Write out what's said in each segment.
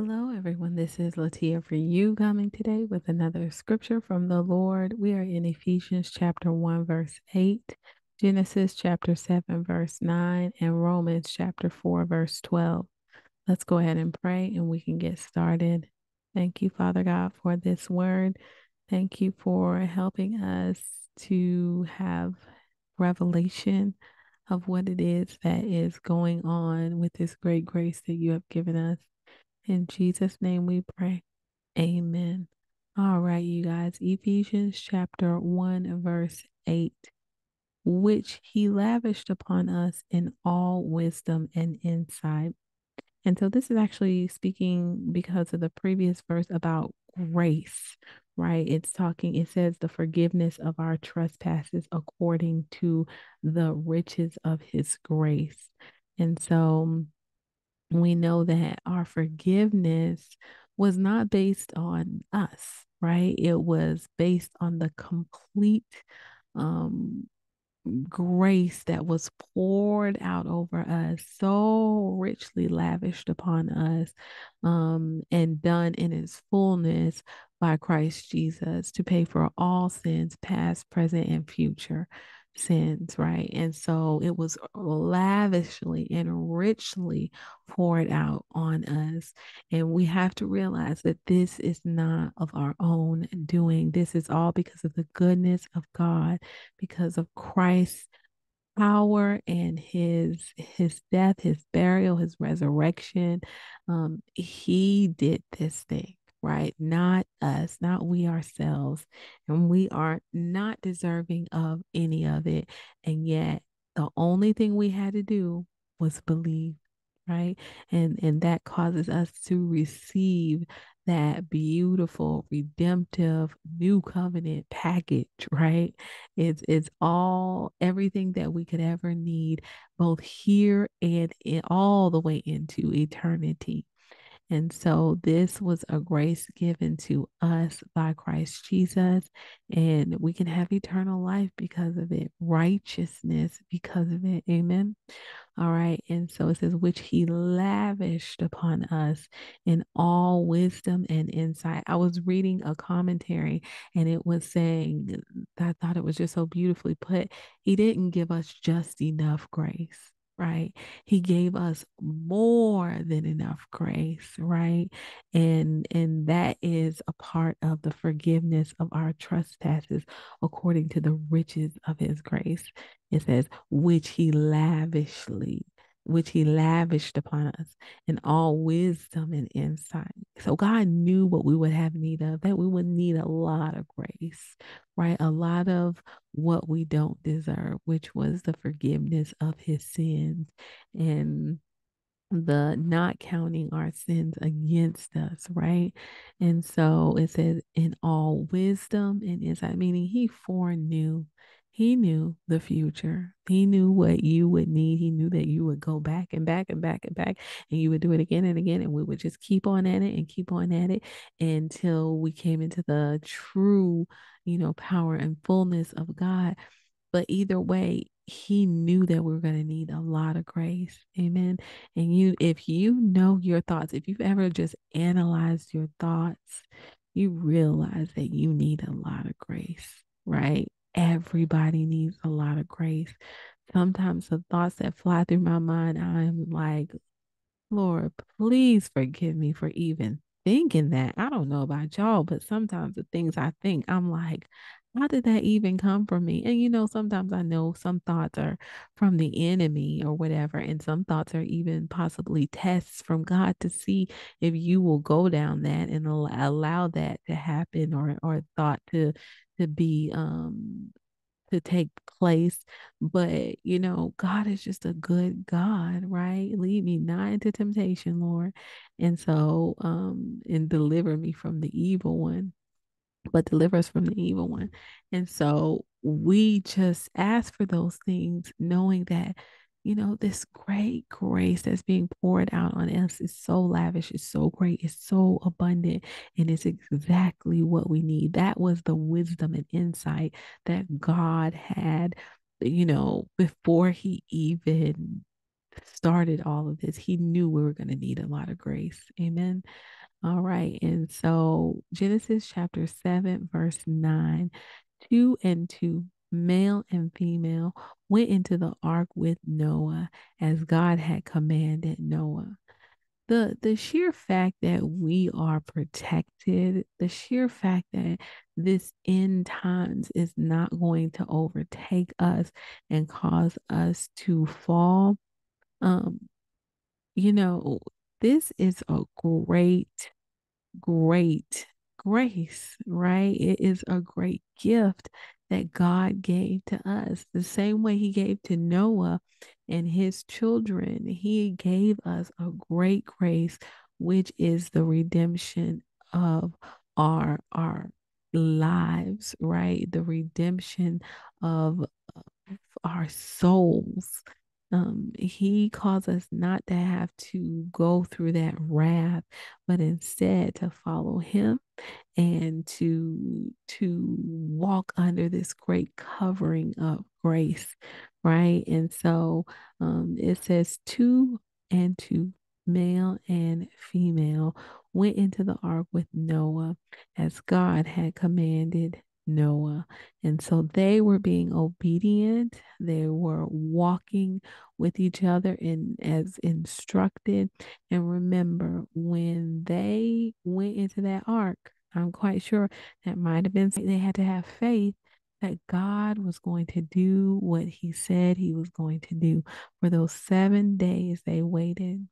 Hello, everyone. This is Latia for you coming today with another scripture from the Lord. We are in Ephesians chapter 1, verse 8, Genesis chapter 7, verse 9, and Romans chapter 4, verse 12. Let's go ahead and pray and we can get started. Thank you, Father God, for this word. Thank you for helping us to have revelation of what it is that is going on with this great grace that you have given us. In Jesus' name we pray. Amen. All right, you guys. Ephesians chapter 1, verse 8, which he lavished upon us in all wisdom and insight. And so this is actually speaking because of the previous verse about grace, right? It's talking, it says the forgiveness of our trespasses according to the riches of his grace. And so we know that our forgiveness was not based on us, right? It was based on the complete um, grace that was poured out over us, so richly lavished upon us, um, and done in its fullness by Christ Jesus to pay for all sins, past, present, and future sins, right? And so it was lavishly and richly poured out on us. And we have to realize that this is not of our own doing. This is all because of the goodness of God, because of Christ's power and his his death, his burial, his resurrection. Um, he did this thing right? Not us, not we ourselves. And we are not deserving of any of it. And yet, the only thing we had to do was believe, right? And and that causes us to receive that beautiful redemptive new covenant package right it's it's all everything that we could ever need both here and in all the way into eternity and so this was a grace given to us by Christ Jesus, and we can have eternal life because of it, righteousness because of it. Amen. All right. And so it says, which he lavished upon us in all wisdom and insight. I was reading a commentary and it was saying, I thought it was just so beautifully put. He didn't give us just enough grace right? He gave us more than enough grace, right? And and that is a part of the forgiveness of our trespasses according to the riches of his grace. It says, which he lavishly which he lavished upon us in all wisdom and insight. So God knew what we would have need of, that we would need a lot of grace, right? A lot of what we don't deserve, which was the forgiveness of his sins and the not counting our sins against us, right? And so it says, in all wisdom and insight, meaning he foreknew he knew the future. He knew what you would need. He knew that you would go back and back and back and back, and you would do it again and again. And we would just keep on at it and keep on at it until we came into the true, you know, power and fullness of God. But either way, he knew that we are going to need a lot of grace. Amen. And you, if you know your thoughts, if you've ever just analyzed your thoughts, you realize that you need a lot of grace, right? Everybody needs a lot of grace. Sometimes the thoughts that fly through my mind, I'm like, Lord, please forgive me for even thinking that. I don't know about y'all, but sometimes the things I think, I'm like, how did that even come from me? And you know, sometimes I know some thoughts are from the enemy or whatever, and some thoughts are even possibly tests from God to see if you will go down that and allow that to happen or or thought to to be um to take place but you know god is just a good god right? Lead me not into temptation lord. And so um and deliver me from the evil one but deliver us from the evil one. And so we just ask for those things knowing that you know, this great grace that's being poured out on us is so lavish, it's so great, it's so abundant, and it's exactly what we need. That was the wisdom and insight that God had, you know, before He even started all of this, he knew we were going to need a lot of grace. Amen. All right. And so Genesis chapter 7, verse 9, 2 and 2, male and female, went into the ark with Noah as God had commanded Noah. The, the sheer fact that we are protected, the sheer fact that this end times is not going to overtake us and cause us to fall. Um, you know, this is a great, great grace, right? It is a great gift that God gave to us. The same way He gave to Noah and his children, He gave us a great grace, which is the redemption of our our lives, right? The redemption of our souls. Um, he calls us not to have to go through that wrath, but instead to follow him and to to walk under this great covering of grace, right? And so um, it says two and two, male and female, went into the ark with Noah as God had commanded Noah. And so they were being obedient. They were walking with each other in as instructed. And remember, when they went into that ark, I'm quite sure that might have been they had to have faith that God was going to do what he said he was going to do. For those seven days they waited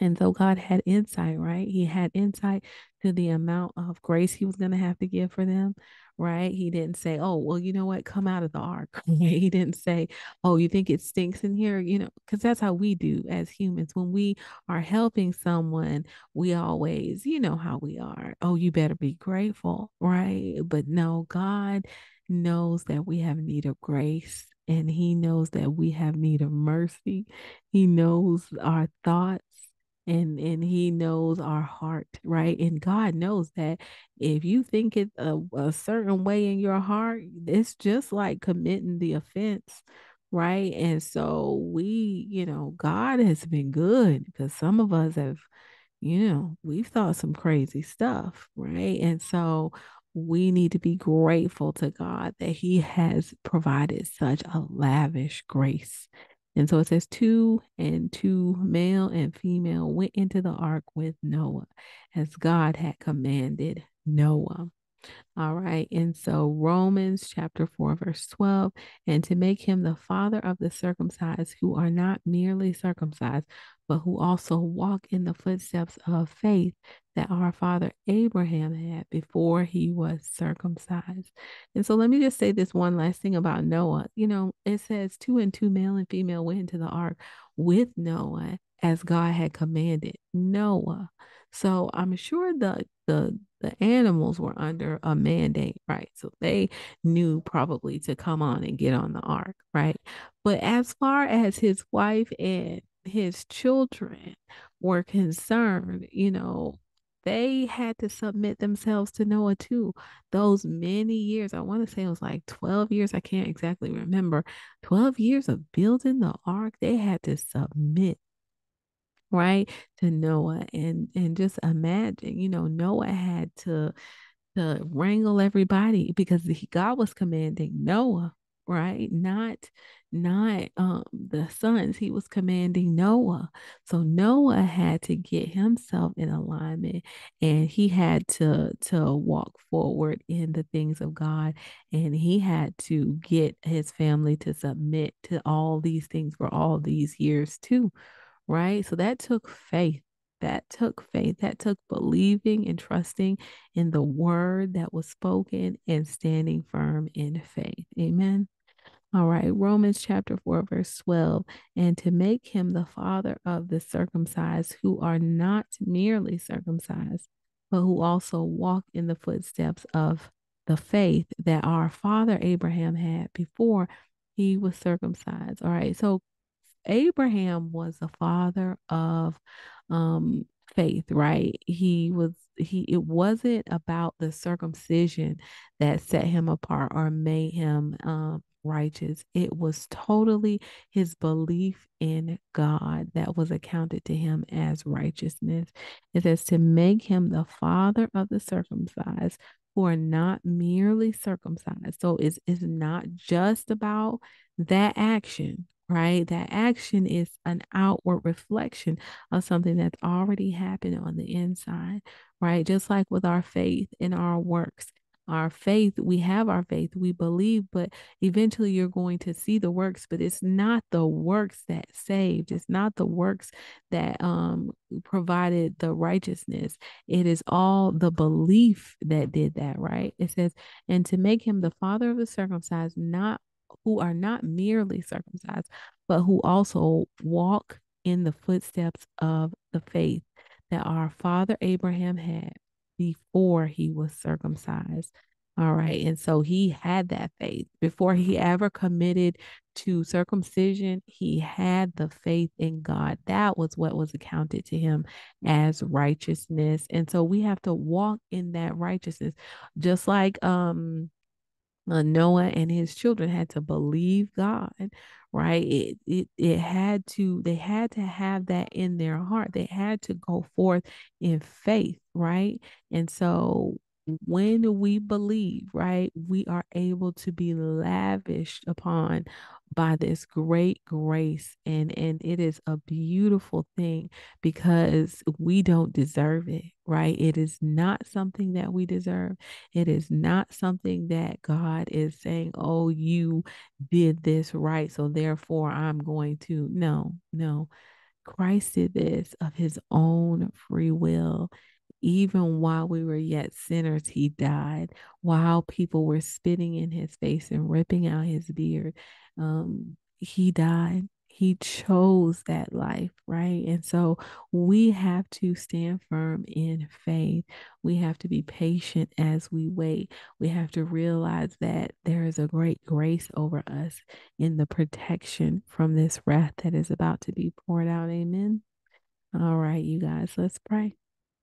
and so God had insight, right? He had insight to the amount of grace he was going to have to give for them, right? He didn't say, oh, well, you know what? Come out of the ark. he didn't say, oh, you think it stinks in here? You know, because that's how we do as humans. When we are helping someone, we always, you know, how we are. Oh, you better be grateful, right? But no, God knows that we have need of grace and he knows that we have need of mercy. He knows our thoughts and and he knows our heart right? And god knows that if you think it a, a, certain way in your heart it's just like committing the offense right? And so we you know god has been good because some of us have you know we've thought some crazy stuff right? And so we need to be grateful to god that he has provided such a lavish grace and so it says two and two male and female went into the ark with Noah as God had commanded Noah. All right. And so Romans chapter 4, verse 12, and to make him the father of the circumcised who are not merely circumcised, but who also walk in the footsteps of faith that our father Abraham had before he was circumcised. And so let me just say this one last thing about Noah. You know, it says two and two male and female went into the ark with Noah as God had commanded Noah. So I'm sure the the the animals were under a mandate, right? So they knew probably to come on and get on the ark, right? But as far as his wife and his children were concerned, you know, they had to submit themselves to Noah too. Those many years, I want to say it was like 12 years, I can't exactly remember. 12 years of building the ark, they had to submit right to Noah and and just imagine you know Noah had to to wrangle everybody because he, God was commanding Noah right not not um the sons he was commanding Noah so Noah had to get himself in alignment and he had to to walk forward in the things of God and he had to get his family to submit to all these things for all these years too right? So that took faith. That took faith. That took believing and trusting in the word that was spoken and standing firm in faith. Amen. All right, Romans chapter 4, verse 12. And to make him the father of the circumcised who are not merely circumcised, but who also walk in the footsteps of the faith that our father Abraham had before he was circumcised. All right, so Abraham was a father of um faith, right? He was he it wasn't about the circumcision that set him apart or made him um righteous. It was totally his belief in God that was accounted to him as righteousness. It says to make him the father of the circumcised who are not merely circumcised. So it's, it's not just about that action, right? That action is an outward reflection of something that's already happened on the inside, right? Just like with our faith and our works our faith, we have our faith, we believe, but eventually you're going to see the works, but it's not the works that saved. It's not the works that um provided the righteousness. It is all the belief that did that, right? It says, and to make him the father of the circumcised, not who are not merely circumcised, but who also walk in the footsteps of the faith that our father Abraham had before he was circumcised. All right. And so he had that faith before he ever committed to circumcision. He had the faith in God. That was what was accounted to him as righteousness. And so we have to walk in that righteousness, just like um uh, Noah and his children had to believe God, right? It, it it had to they had to have that in their heart. They had to go forth in faith, right? And so when we believe, right, we are able to be lavished upon by this great grace and and it is a beautiful thing because we don't deserve it right? It is not something that we deserve. It is not something that god is saying oh you did this right so therefore i'm going to no no. Christ did this of his own free will even while we were yet sinners, he died. While people were spitting in his face and ripping out his beard, um, he died. He chose that life, right? And so we have to stand firm in faith. We have to be patient as we wait. We have to realize that there is a great grace over us in the protection from this wrath that is about to be poured out. Amen. All right, you guys, let's pray.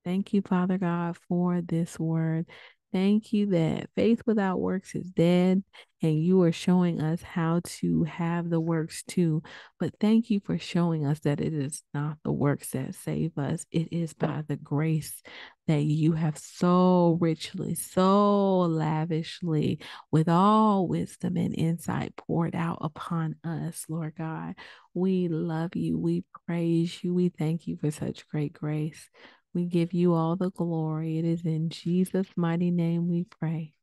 Thank you, Father God, for this word. Thank you that faith without works is dead, and you are showing us how to have the works too. But thank you for showing us that it is not the works that save us, it is by the grace that you have so richly, so lavishly, with all wisdom and insight poured out upon us, Lord God. We love you, we praise you, we thank you for such great grace. We give you all the glory. It is in Jesus' mighty name we pray.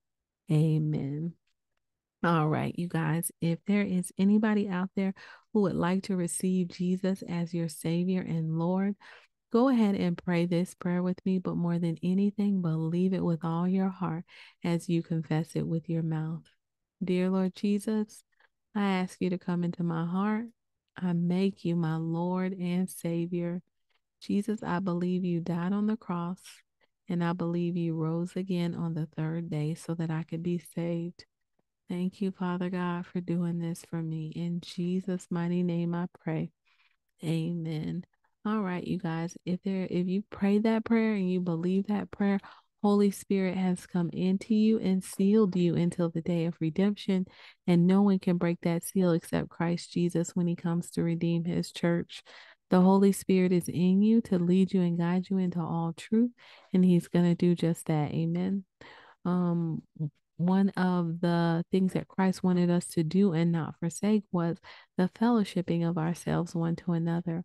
Amen. All right, you guys, if there is anybody out there who would like to receive Jesus as your Savior and Lord, go ahead and pray this prayer with me. But more than anything, believe it with all your heart as you confess it with your mouth. Dear Lord Jesus, I ask you to come into my heart. I make you my Lord and Savior. Jesus, I believe you died on the cross and I believe you rose again on the third day so that I could be saved. Thank you, Father God, for doing this for me. In Jesus' mighty name I pray. Amen. All right, you guys, if there if you pray that prayer and you believe that prayer, Holy Spirit has come into you and sealed you until the day of redemption. And no one can break that seal except Christ Jesus when he comes to redeem his church. The Holy Spirit is in you to lead you and guide you into all truth, and He's going to do just that. Amen. Um, one of the things that Christ wanted us to do and not forsake was the fellowshipping of ourselves one to another.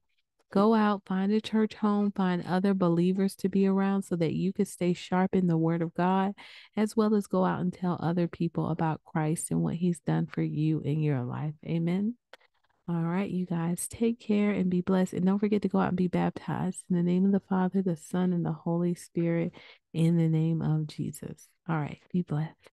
Go out, find a church home, find other believers to be around so that you could stay sharp in the word of God, as well as go out and tell other people about Christ and what he's done for you in your life. Amen. All right, you guys, take care and be blessed. And don't forget to go out and be baptized in the name of the Father, the Son, and the Holy Spirit, in the name of Jesus. All right, be blessed.